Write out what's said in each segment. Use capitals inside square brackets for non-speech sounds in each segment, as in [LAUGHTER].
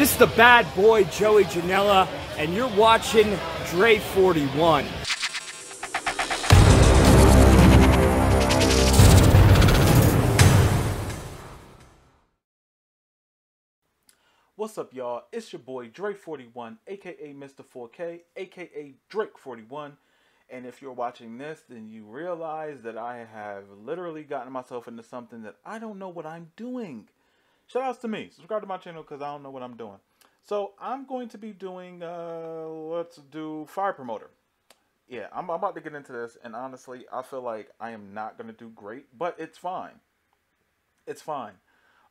This is the bad boy Joey Janela, and you're watching Dre 41. What's up, y'all? It's your boy Dre41, aka Mr. 4K, aka Dre41. And if you're watching this, then you realize that I have literally gotten myself into something that I don't know what I'm doing. Shout outs to me. Subscribe to my channel because I don't know what I'm doing. So I'm going to be doing, uh, let's do Fire Promoter. Yeah, I'm, I'm about to get into this, and honestly, I feel like I am not going to do great, but it's fine. It's fine.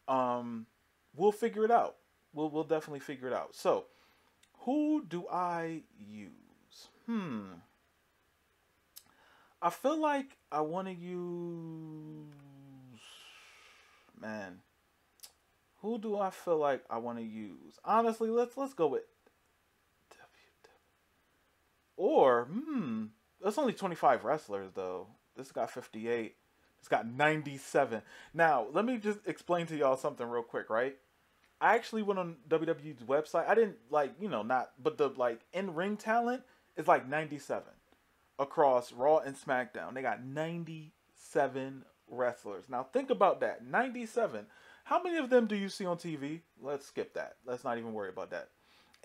Um, we'll figure it out. We'll, we'll definitely figure it out. So, who do I use? Hmm. I feel like I want to use. Man, who do I feel like I want to use? Honestly, let's let's go with. Or hmm, that's only twenty five wrestlers though. This got fifty eight. It's got ninety seven. Now let me just explain to y'all something real quick, right? I actually went on WWE's website. I didn't like you know not, but the like in ring talent is like ninety seven across Raw and SmackDown. They got 97 wrestlers. Now think about that. 97. How many of them do you see on TV? Let's skip that. Let's not even worry about that.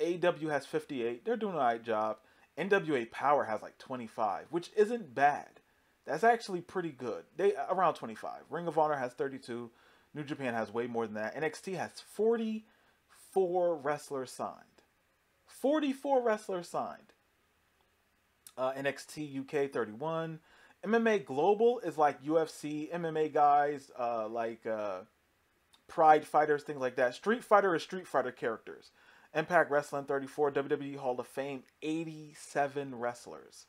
AEW has 58. They're doing a right job. NWA Power has like 25, which isn't bad. That's actually pretty good. They around 25. Ring of Honor has 32. New Japan has way more than that. NXT has 44 wrestlers signed. 44 wrestlers signed uh, NXT UK 31. MMA Global is like UFC, MMA guys, uh, like uh, Pride Fighters, things like that. Street Fighter is Street Fighter characters. Impact Wrestling 34, WWE Hall of Fame 87 wrestlers.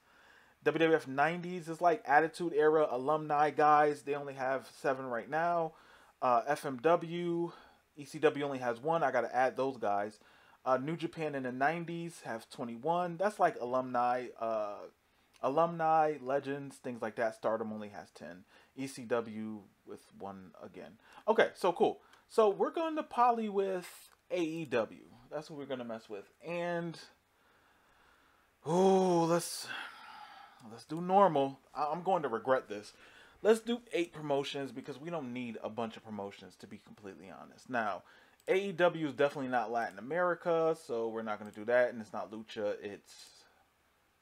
WWF 90s is like Attitude Era alumni guys. They only have seven right now. Uh, FMW, ECW only has one. I got to add those guys. Uh, New Japan in the 90s have 21. That's like alumni, uh, alumni, legends, things like that. Stardom only has 10. ECW with one again. Okay, so cool. So we're going to poly with AEW. That's what we're going to mess with. And, oh, let's, let's do normal. I'm going to regret this. Let's do eight promotions because we don't need a bunch of promotions to be completely honest. Now, AEW is definitely not Latin America, so we're not going to do that. And it's not Lucha, it's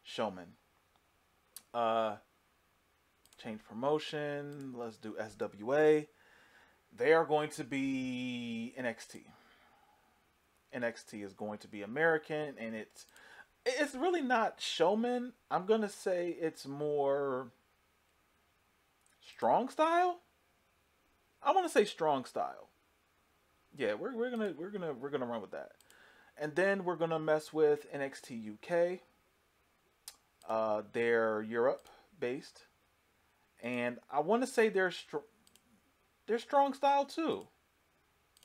Showman. Uh, change promotion. Let's do SWA. They are going to be NXT. NXT is going to be American, and it's it's really not showman. I'm gonna say it's more strong style. I want to say strong style yeah, we're, we're gonna we're gonna we're gonna run with that, and then we're gonna mess with NXT UK. Uh, they're Europe based, and I want to say they're str- they're strong style too.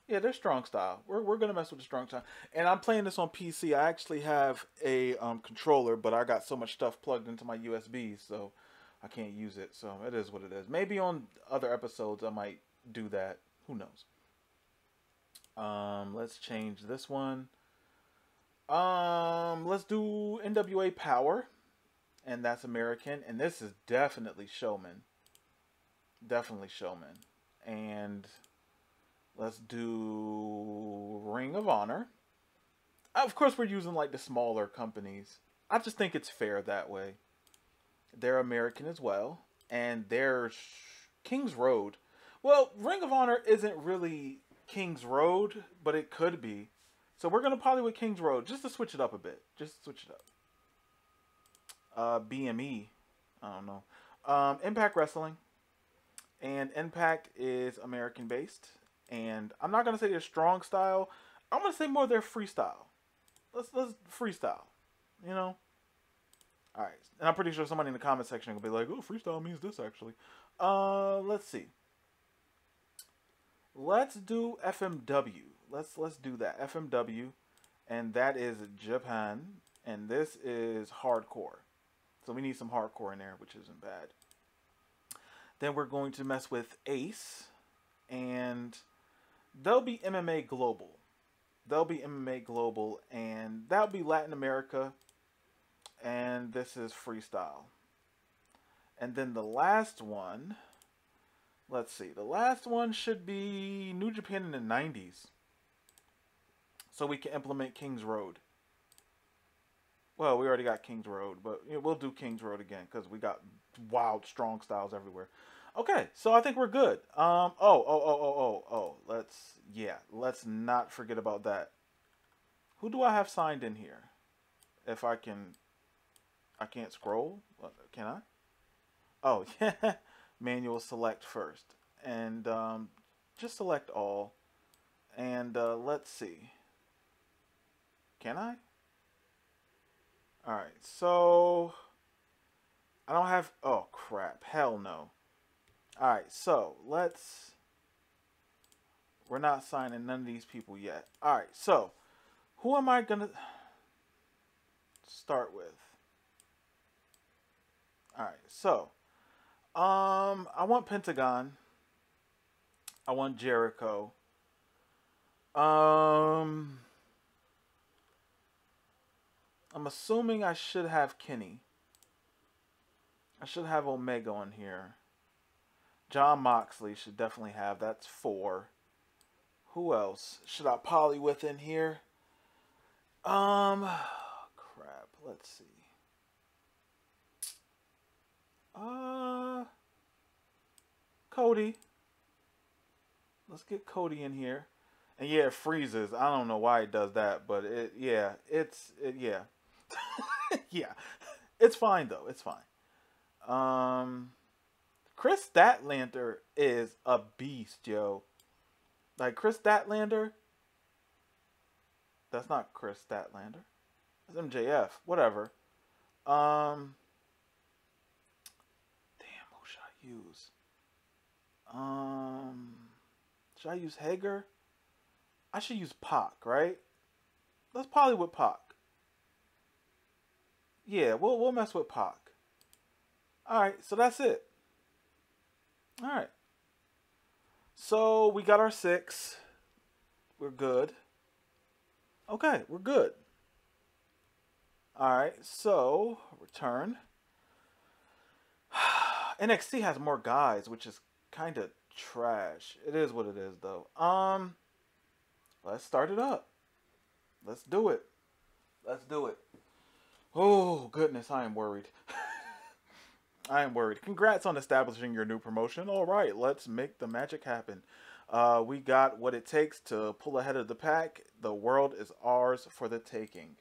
Yeah, they're strong style. We're we're gonna mess with the strong style, and I'm playing this on PC. I actually have a um, controller, but I got so much stuff plugged into my USB, so I can't use it. So it is what it is. Maybe on other episodes I might do that. Who knows? Um, let's change this one. Um, let's do NWA Power, and that's American, and this is definitely Showman. Definitely Showman. And let's do Ring of Honor. Of course, we're using like the smaller companies. I just think it's fair that way. They're American as well, and there's King's Road. Well, Ring of Honor isn't really King's Road, but it could be. So we're gonna poly with King's Road just to switch it up a bit. Just switch it up. Uh, BME, I don't know. Um, Impact Wrestling, and Impact is American based, and I'm not gonna say they're strong style. I'm gonna say more they're freestyle. Let's let's freestyle. You know. All right, and I'm pretty sure somebody in the comment section will be like, "Oh, freestyle means this actually." Uh, let's see. Let's do FMW. Let's let's do that. FMW and that is Japan and this is hardcore. So we need some hardcore in there, which isn't bad. Then we're going to mess with Ace and they'll be MMA Global. They'll be MMA Global, and that'll be Latin America. And this is freestyle. And then the last one, let's see, the last one should be New Japan in the 90s. So we can implement King's Road. Well, we already got King's Road, but we'll do King's Road again because we got wild, strong styles everywhere. Okay, so I think we're good. Um, oh, oh, oh, oh, oh, oh. Let's, yeah, let's not forget about that. Who do I have signed in here? If I can, I can't scroll. Can I? Oh, [LAUGHS] yeah. Manual select first. And um, just select all. And uh, let's see. Can I? Alright, so... I don't have... Oh, crap. Hell no. Alright, so let's... We're not signing none of these people yet. Alright, so who am I going to start with? Alright, so um, I want Pentagon. I want Jericho. Um, I'm assuming I should have Kenny. I should have Omega on here. Jon Moxley should definitely have. That's four. Who else should I poly with in here? Um, [SIGHS] crap. Let's see. Uh, Cody. Let's get Cody in here. And yeah, it freezes. I don't know why it does that, but it yeah, it's it, yeah. [LAUGHS] yeah. It's fine though. It's fine. Um Kris Statlander is a beast, yo. Like Kris Statlander. That's not Kris Statlander. That's MJF. Whatever. Um Damn, who should I use? Um should I use Hager? I should use Pac, right? Let's probably with Pac. Yeah, we'll we'll mess with Pac. Alright, so that's it. Alright. So we got our six. We're good. Okay, we're good. Alright, so return. [SIGHS] NXT has more guys, which is kind of trash. It is what it is, though. Um, let's start it up. Let's do it. Let's do it. Oh, goodness, I am worried. [LAUGHS] I am worried. Congrats on establishing your new promotion. All right, let's make the magic happen. Uh, we got what it takes to pull ahead of the pack. The world is ours for the taking.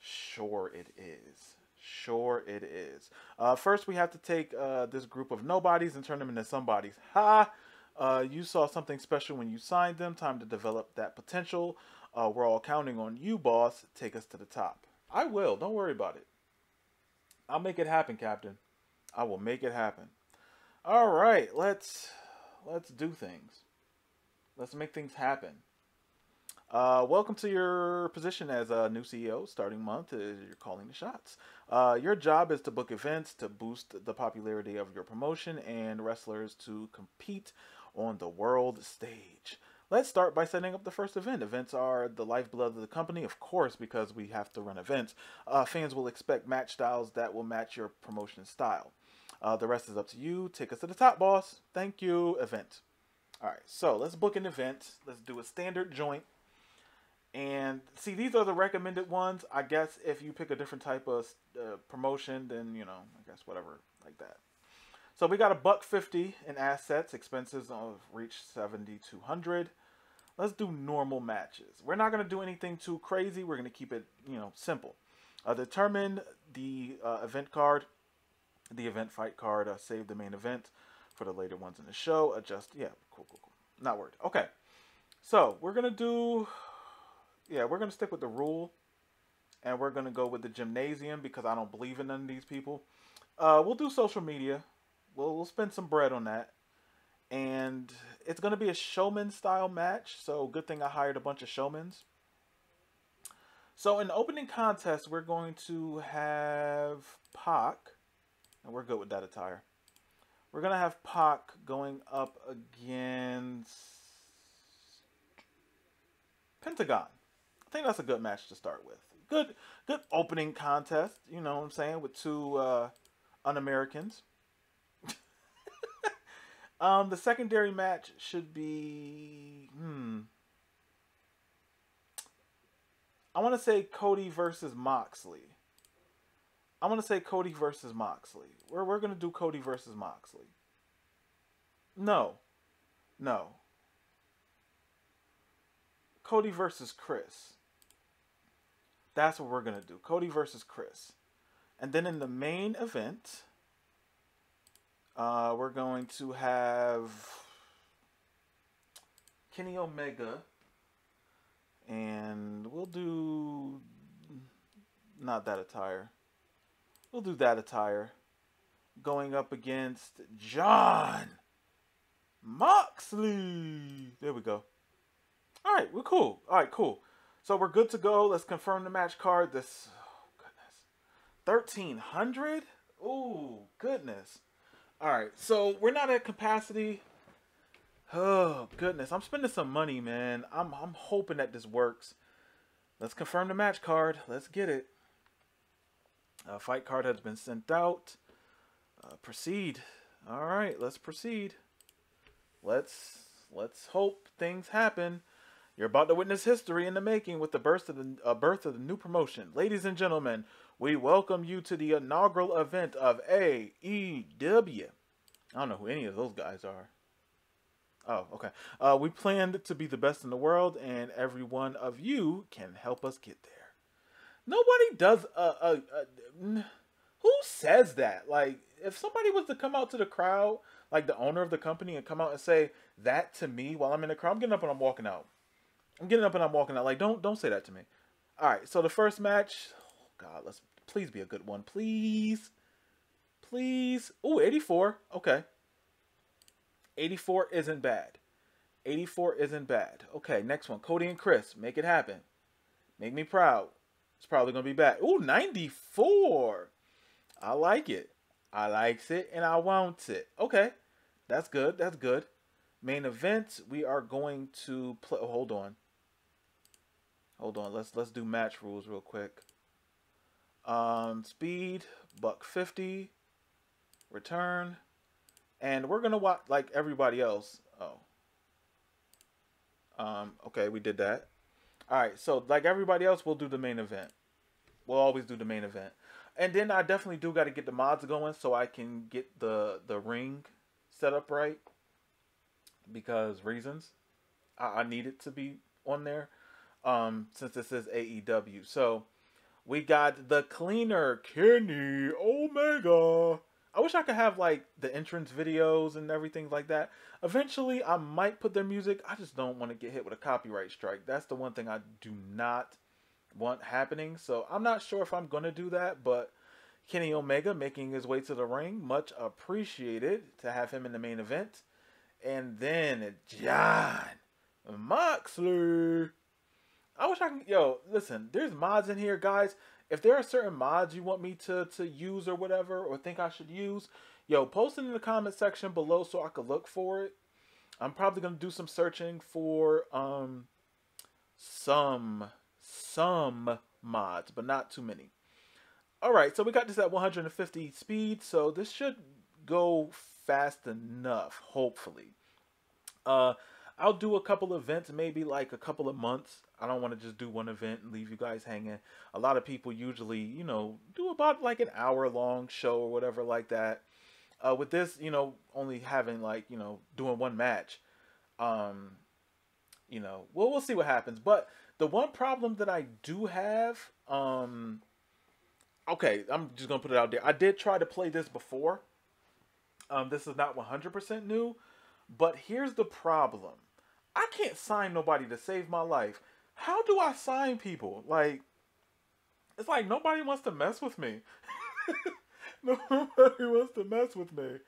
Sure it is. Sure it is. Uh, first, we have to take uh, this group of nobodies and turn them into somebodies. Ha! Uh, you saw something special when you signed them. Time to develop that potential. Uh, we're all counting on you, boss. Take us to the top. I will. Don't worry about it. I'll make it happen, Captain. I will make it happen. All right, let's let's do things. Let's make things happen. Uh, welcome to your position as a new CEO. Starting month, you're calling the shots. Uh, your job is to book events to boost the popularity of your promotion and wrestlers to compete on the world stage. Let's start by setting up the first event. Events are the lifeblood of the company, of course, because we have to run events. Uh, fans will expect match styles that will match your promotion style. Uh, the rest is up to you. Take us to the top, boss. Thank you. Event. All right, so let's book an event. Let's do a standard joint. And see, these are the recommended ones. I guess if you pick a different type of uh, promotion, then, you know, I guess whatever, like that. So we got a buck 50 in assets. Expenses of reach 7,200 let's do normal matches. We're not going to do anything too crazy. We're going to keep it, you know, simple. Uh, determine the uh, event card, the event fight card, uh, save the main event for the later ones in the show. Adjust, yeah, cool, cool, cool. Not worried. Okay, so we're going to do, yeah, we're going to stick with the rule. And we're going to go with the gymnasium because I don't believe in none of these people. Uh, we'll do social media. We'll, we'll spend some bread on that and it's going to be a showman style match. So good thing I hired a bunch of showmans. So in the opening contest, we're going to have Pac, and we're good with that attire. We're going to have Pac going up against Pentagon. I think that's a good match to start with. Good, good opening contest. You know what I'm saying with two uh, un-Americans. [LAUGHS] um, the secondary match should be hmm. I want to say Cody versus Moxley. I want to say Cody versus Moxley. We're we're gonna do Cody versus Moxley. No, no. Cody versus Chris. That's what we're gonna do. Cody versus Chris, and then in the main event, uh, we're going to have Kenny Omega, and we'll do not that attire. We'll do that attire. Going up against Jon Moxley. There we go. All right, we're cool. All right, cool. So we're good to go. Let's confirm the match card. This, oh, goodness. 1300? Oh, goodness. All right, so we're not at capacity. Oh, goodness. I'm spending some money, man. I'm, I'm hoping that this works. Let's confirm the match card. Let's get it. Uh, fight card has been sent out. Uh, proceed. All right, let's proceed. Let's let's hope things happen. You're about to witness history in the making with the birth of the uh, birth of the new promotion. Ladies and gentlemen, we welcome you to the inaugural event of AEW. I don't know who any of those guys are. Oh, okay. Uh, we planned to be the best in the world, and every one of you can help us get there. Nobody does. a, a, uh, who says that? Like, if somebody was to come out to the crowd, like the owner of the company, and come out and say that to me while I'm in the crowd, I'm getting up and I'm walking out. I'm getting up and I'm walking out. Like, don't don't say that to me. All right. So the first match. Oh God, let's please be a good one, please, please. Oh, 84. Okay. 84 isn't bad. 84 isn't bad. Okay, next one. Cody and Chris. Make it happen. Make me proud. It's probably going to be back. Ooh, 94. I like it. I likes it and I want it. Okay. That's good. That's good. Main event, we are going to play oh, hold on. Hold on. Let's let's do match rules real quick. Um speed, buck 50, return, and we're going to watch like everybody else. Oh. Um okay, we did that. All right, so like everybody else, we'll do the main event. We'll always do the main event, and then I definitely do got to get the mods going so I can get the the ring set up right because reasons. I, I need it to be on there, um, since this is AEW. So we got the cleaner Kenny Omega. I wish I could have like the entrance videos and everything like that. Eventually, I might put their music. I just don't want to get hit with a copyright strike. That's the one thing I do not want happening. So I'm not sure if I'm going to do that, but Kenny Omega making his way to the ring, much appreciated to have him in the main event. And then John Moxley. I wish I can. Yo, listen, there's mods in here, guys if there are certain mods you want me to to use or whatever or think I should use, yo, post it in the comment section below so I could look for it. I'm probably gonna do some searching for um some some mods, but not too many. All right, so we got this at 150 speed, so this should go fast enough, hopefully. Uh, I'll do a couple events, maybe like a couple of months. I don't want to just do one event and leave you guys hanging. A lot of people usually, you know, do about like an hour long show or whatever like that. Uh, with this, you know, only having like, you know, doing one match, um, you know, well, we'll see what happens. But the one problem that I do have, um, okay, I'm just gonna put it out there. I did try to play this before. Um, this is not 100% new, but here's the problem. I can't sign nobody to save my life. How do I sign people? Like, it's like nobody wants to mess with me. [LAUGHS] nobody wants to mess with me.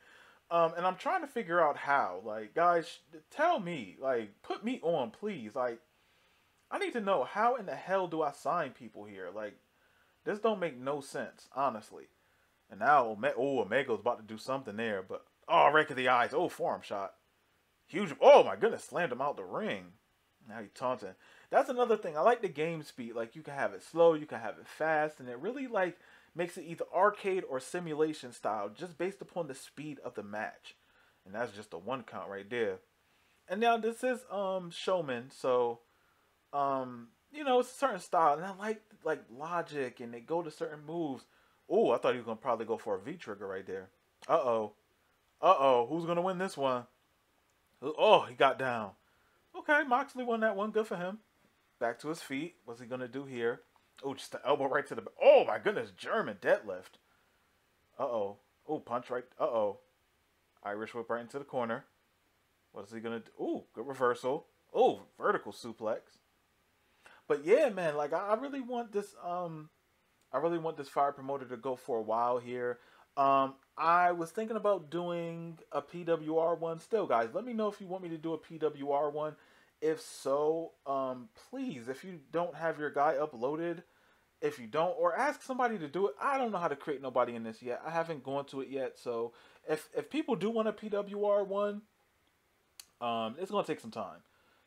Um, and I'm trying to figure out how. Like, guys, tell me. Like, put me on, please. Like, I need to know how in the hell do I sign people here? Like, this don't make no sense, honestly. And now, oh, Omega's about to do something there, but oh, rake of the eyes. Oh, forearm shot. Huge. Oh my goodness, slammed him out the ring. Now he's taunting. that's another thing. I like the game speed. Like you can have it slow, you can have it fast, and it really like makes it either arcade or simulation style, just based upon the speed of the match. And that's just a one count right there. And now this is um showman, so um you know it's a certain style, and I like like logic, and they go to certain moves. Oh, I thought he was gonna probably go for a V trigger right there. Uh oh, uh oh, who's gonna win this one? Oh, he got down. Okay, Moxley won that one. Good for him. Back to his feet. What's he gonna do here? Oh, just the elbow right to the. Oh my goodness, German deadlift. Uh oh. Punch right. Uh oh. Irish whip right into the corner. What is he gonna do? Oh, good reversal. Oh, vertical suplex. But yeah, man, like I, I really want this. Um, I really want this fire promoter to go for a while here. Um, I was thinking about doing a PWR one. Still, guys, let me know if you want me to do a PWR one. If so, um, please, if you don't have your guy uploaded, if you don't, or ask somebody to do it. I don't know how to create nobody in this yet. I haven't gone to it yet. So if if people do want a PWR one, um, it's gonna take some time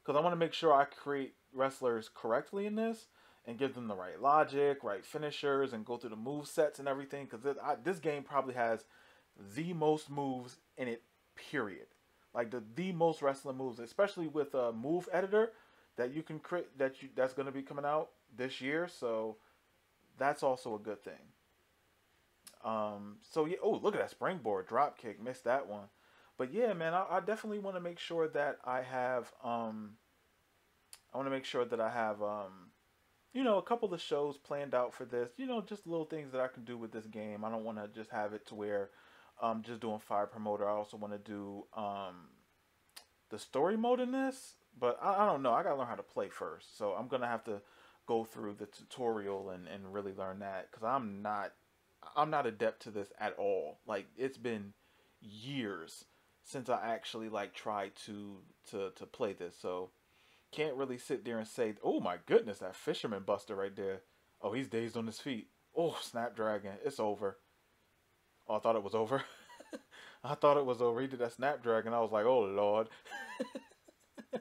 because I want to make sure I create wrestlers correctly in this and give them the right logic, right finishers, and go through the move sets and everything. Because this game probably has the most moves in it. Period like the the most wrestling moves, especially with a move editor that you can create that you that's going to be coming out this year. So that's also a good thing. Um, so yeah, oh look at that springboard drop kick, missed that one. But yeah, man, I, I definitely want to make sure that I have um, I want to make sure that I have um, you know, a couple of shows planned out for this. You know, just little things that I can do with this game. I don't want to just have it to where um, just doing fire promoter. I also want to do um, the story mode in this, but I, I don't know. I gotta learn how to play first, so I'm gonna have to go through the tutorial and, and really learn that because I'm not I'm not adept to this at all. Like it's been years since I actually like tried to to to play this, so can't really sit there and say, "Oh my goodness, that fisherman buster right there." Oh, he's dazed on his feet. Oh, Snapdragon, it's over. Oh, I thought it was over. [LAUGHS] I thought it was over. He did that Snapdragon. I was like, oh, Lord. [LAUGHS]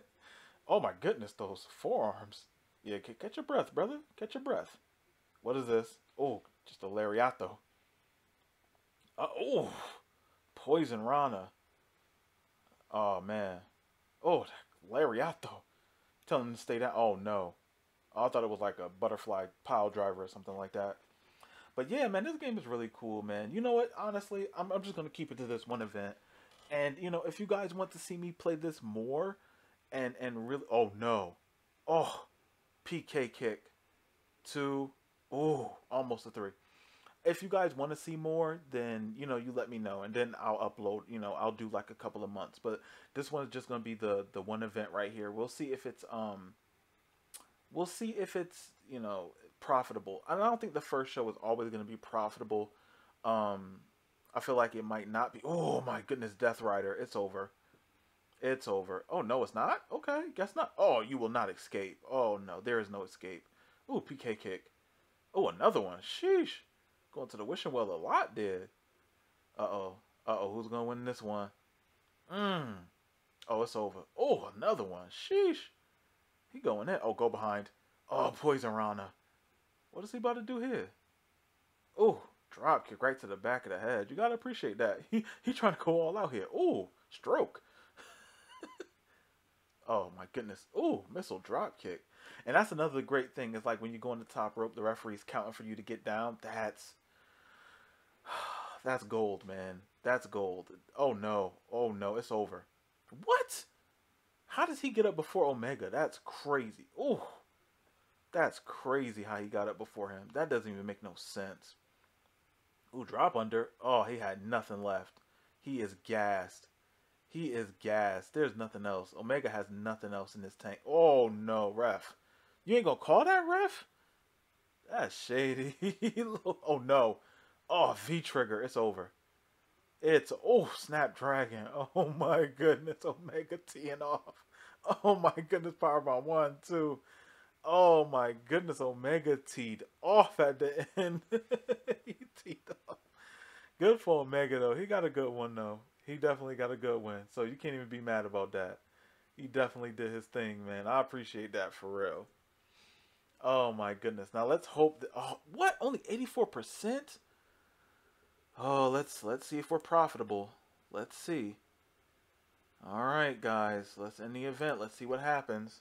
oh, my goodness, those forearms. Yeah, catch your breath, brother. Catch your breath. What is this? Oh, just a Lariato. Uh, oh, Poison Rana. Oh, man. Oh, Lariato. Telling him to stay down. Oh, no. Oh, I thought it was like a butterfly pile driver or something like that. But yeah, man, this game is really cool, man. You know what? Honestly, I'm, I'm just going to keep it to this one event. And, you know, if you guys want to see me play this more and, and really, oh no. Oh, PK kick. Two. Oh, almost a three. If you guys want to see more, then, you know, you let me know. And then I'll upload, you know, I'll do like a couple of months. But this one is just to be the, the one event right here. We'll see if it's, um, we'll see if it's, you know, profitable. I don't think the first show is always to be profitable. Um, I feel like it might not be. Oh my goodness, Death Rider, it's over. It's over. Oh no, it's not. Okay, guess not. Oh, you will not escape. Oh no, there is no escape. Ooh, PK kick. Oh, another one. Sheesh. Going to the wishing well a lot, did. Uh oh. Uh oh. Who's gonna win this one? Mmm. Oh, it's over. Oh, another one. Sheesh. He going in. Oh, go behind. Oh, Poison Rana. What is he about to do here? Oh, drop kick right to the back of the head. You gotta appreciate that. [LAUGHS] He he trying to go all out here. Oh, stroke. [LAUGHS] oh my goodness. Oh, missile drop kick. And that's another great thing. Is like when you go on the top rope, the referee's counting for you to get down. That's that's gold, man. That's gold. Oh no. Oh no. It's over. What? How does he get up before Omega? That's crazy. Oh. That's crazy how he got up before him. That doesn't even make no sense. Ooh, drop under. Oh, he had nothing left. He is gassed. He is gassed. There's nothing else. Omega has nothing else in this tank. Oh, no, ref. You ain't gonna call that, ref? That's shady. [LAUGHS] oh, no. Oh, V-trigger. It's over. It's, oh, Snapdragon. [LAUGHS] Oh, my goodness. Omega teeing off. Oh, my goodness. Powerbomb. One, two. Oh my goodness, Omega teed off at the [LAUGHS] end. he teed off. Good for Omega though. He got a good one though. He definitely got a good win. So you can't even be mad about that. he definitely did his thing, man. I appreciate that for real. Oh my goodness. Now let's hope that oh, what? Only 84%? Oh, let's let's see if we're profitable. Let's see. All right, guys. Let's end the event. Let's see what happens.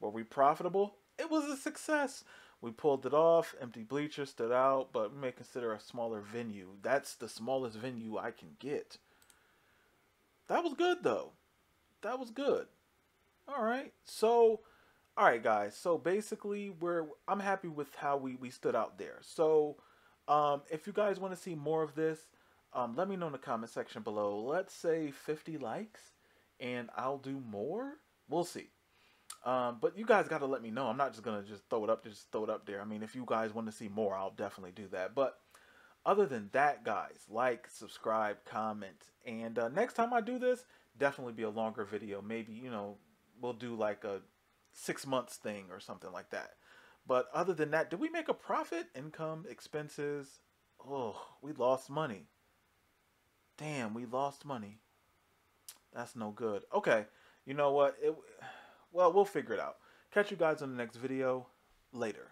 Were we profitable? It was a success. We pulled it off. Empty bleachers stood out, but we may consider a smaller venue. That's the smallest venue I can get. That was good though. That was good. All right. So, all right, guys. So basically, we're I'm happy with how we we stood out there. So, um, if you guys want to see more of this, um, let me know in the comment section below. Let's say 50 likes, and I'll do more. We'll see. Um, but you guys got to let me know. I'm not just gonna just throw it up, just throw it up there. I mean, if you guys want to see more, I'll definitely do that. But other than that, guys, like, subscribe, comment, and uh, next time I do this, definitely be a longer video. Maybe you know we'll do like a six months thing or something like that. But other than that, did we make a profit? Income, expenses? Oh, we lost money. Damn, we lost money. That's no good. Okay, you know what? It, well, we'll figure it out. Catch you guys on the next video. Later.